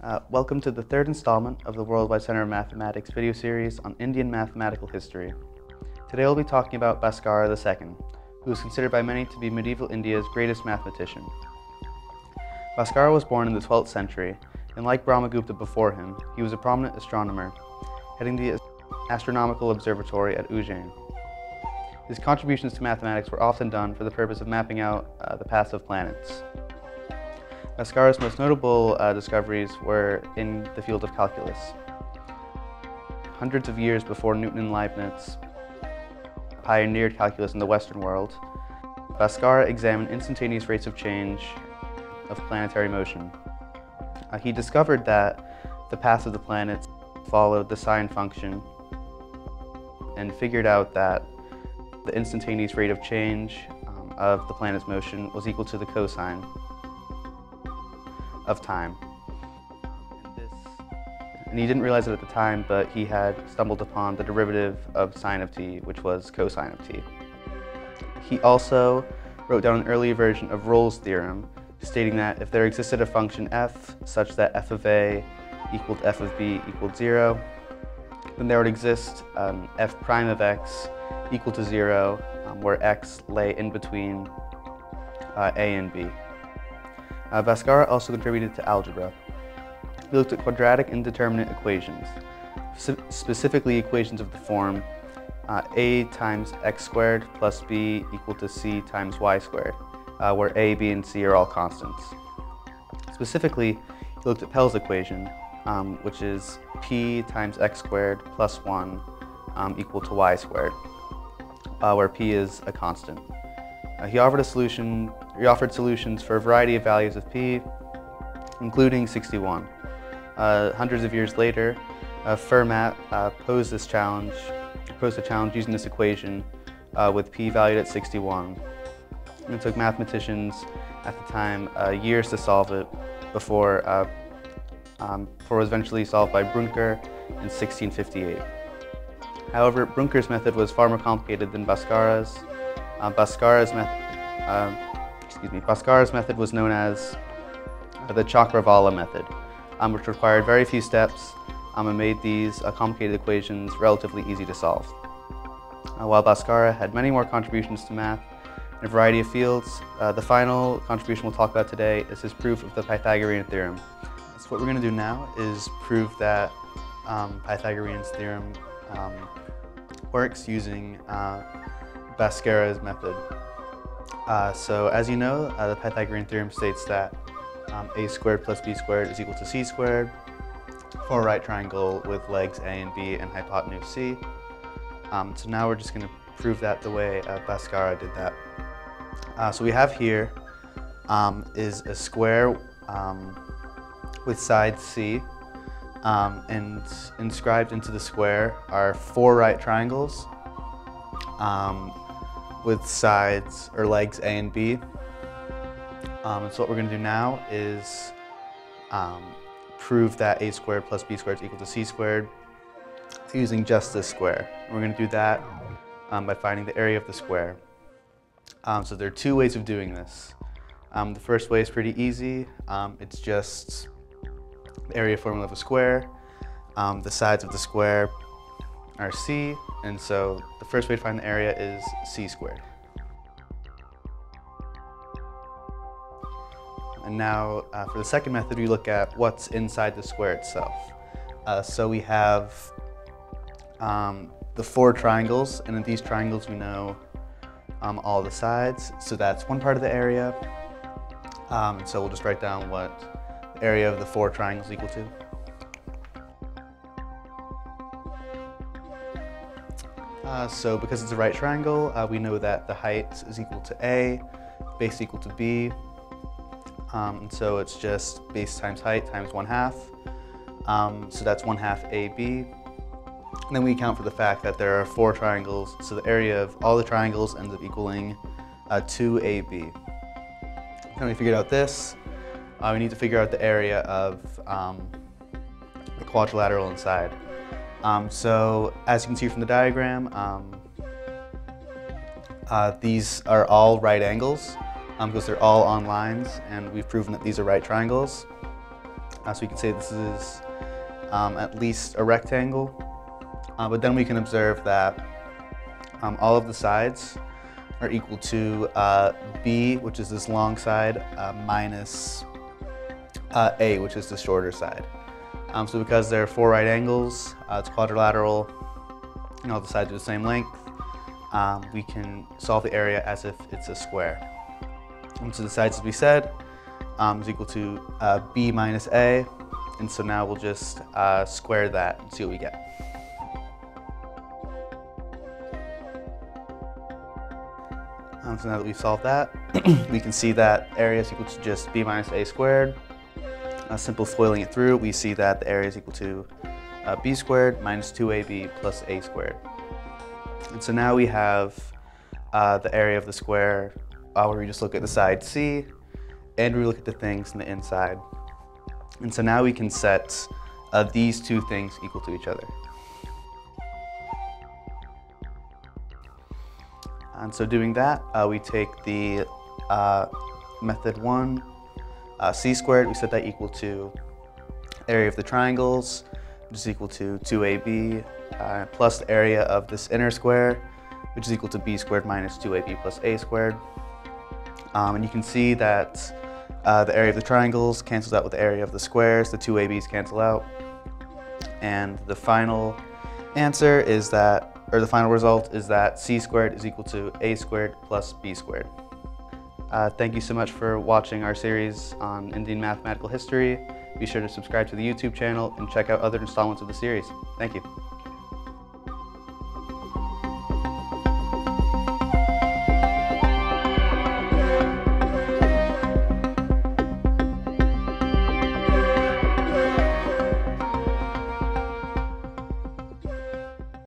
Uh, welcome to the third installment of the Worldwide Center of Mathematics video series on Indian mathematical history. Today we'll be talking about Bhaskara II, who is considered by many to be medieval India's greatest mathematician. Bhaskara was born in the 12th century, and like Brahmagupta before him, he was a prominent astronomer, heading the Astronomical Observatory at Ujjain. His contributions to mathematics were often done for the purpose of mapping out uh, the paths of planets. Bhaskara's most notable uh, discoveries were in the field of calculus. Hundreds of years before Newton and Leibniz pioneered calculus in the Western world, Bhaskara examined instantaneous rates of change of planetary motion. Uh, he discovered that the paths of the planets followed the sine function and figured out that the instantaneous rate of change um, of the planet's motion was equal to the cosine of time. And he didn't realize it at the time, but he had stumbled upon the derivative of sine of t, which was cosine of t. He also wrote down an early version of Rolle's theorem, stating that if there existed a function f such that f of a equaled f of b equaled zero, then there would exist um, f prime of x equal to zero, um, where x lay in between uh, a and b. Uh, also contributed to algebra. He looked at quadratic indeterminate equations, specifically equations of the form uh, a times x squared plus b equal to c times y squared, uh, where a, b, and c are all constants. Specifically, he looked at Pell's equation, um, which is p times x squared plus 1 um, equal to y squared, uh, where p is a constant. Uh, he offered a solution he offered solutions for a variety of values of p, including 61. Uh, hundreds of years later, uh, Fermat uh, posed this challenge, posed a challenge using this equation uh, with p valued at 61. And it took mathematicians at the time uh, years to solve it before, uh, um, before it was eventually solved by Brouncker in 1658. However, Brounckers' method was far more complicated than Bhaskara's. Uh, Bhaskara's method excuse me, Bhaskara's method was known as the Chakravala method, um, which required very few steps um, and made these uh, complicated equations relatively easy to solve. Uh, while Bhaskara had many more contributions to math in a variety of fields, uh, the final contribution we'll talk about today is his proof of the Pythagorean theorem. So what we're going to do now is prove that um, Pythagorean's theorem um, works using uh, Bhaskara's method. Uh, so as you know, uh, the Pythagorean theorem states that um, a squared plus b squared is equal to c squared for a right triangle with legs a and b and hypotenuse c. Um, so now we're just going to prove that the way uh, Bhaskara did that. Uh, so we have here um, is a square um, with side c um, and inscribed into the square are four right triangles um, with sides or legs A and B. Um, and so what we're going to do now is um, prove that a squared plus b squared is equal to c squared using just this square. we're going to do that um, by finding the area of the square. Um, so there are two ways of doing this. Um, the first way is pretty easy. Um, it's just the area formula of a square. the sides of the square are c, and so the first way to find the area is c squared. And now uh, for the second method, we look at what's inside the square itself. Uh, so we have um, the four triangles, and in these triangles we know um, all the sides. So that's one part of the area. Um, so we'll just write down what the area of the four triangles equal to. Uh, so because it's a right triangle, uh, we know that the height is equal to A, base equal to B, um, so it's just base times height times 1 half. Um, so that's 1 half AB. And then we account for the fact that there are four triangles, so the area of all the triangles ends up equaling uh, 2AB. Then we figured out this. Uh, we need to figure out the area of um, the quadrilateral inside. Um, so as you can see from the diagram, um, uh, these are all right angles um, because they're all on lines and we've proven that these are right triangles. Uh, so we can say this is um, at least a rectangle. Uh, but then we can observe that um, all of the sides are equal to uh, B, which is this long side, uh, minus uh, A, which is the shorter side. Um, so because there are four right angles, uh, it's quadrilateral, and all the sides are the same length, um, we can solve the area as if it's a square. And so the sides, as we said, um, is equal to uh, B minus A, and so now we'll just uh, square that and see what we get. Um, so now that we've solved that, we can see that area is equal to just b minus a squared. Uh, simple foiling it through, we see that the area is equal to uh, b squared minus 2ab plus a squared. And so now we have uh, the area of the square uh, where we just look at the side c and we look at the things in the inside. And so now we can set uh, these two things equal to each other. And so doing that, uh, we take the uh, method one, uh, c squared, we set that equal to area of the triangles, which is equal to 2ab, uh, plus the area of this inner square, which is equal to b squared minus 2ab plus a squared. Um, and you can see that uh, the area of the triangles cancels out with the area of the squares, the two ab's cancel out. And the final answer is that or the final result is that c squared is equal to a squared plus b squared. Uh, thank you so much for watching our series on Indian mathematical history. Be sure to subscribe to the YouTube channel and check out other installments of the series. Thank you.